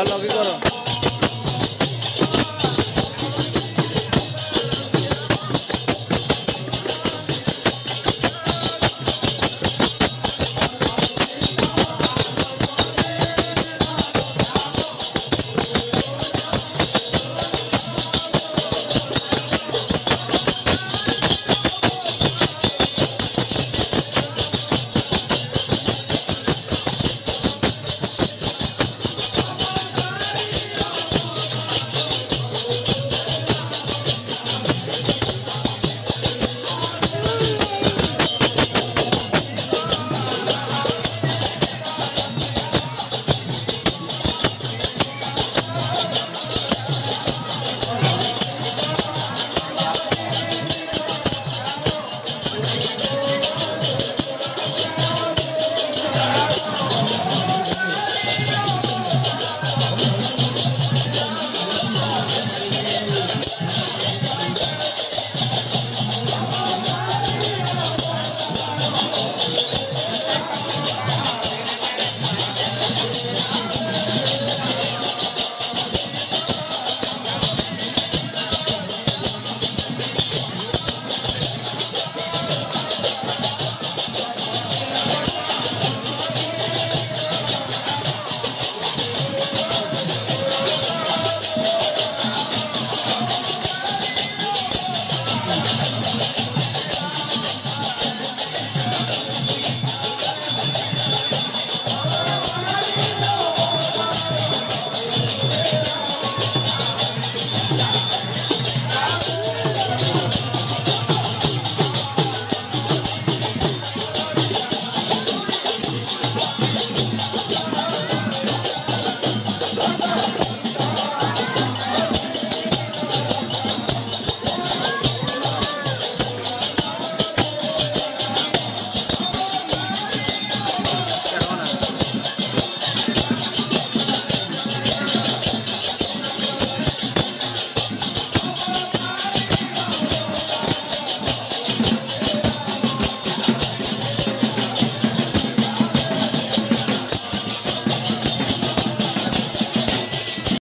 ভালো বিবরণ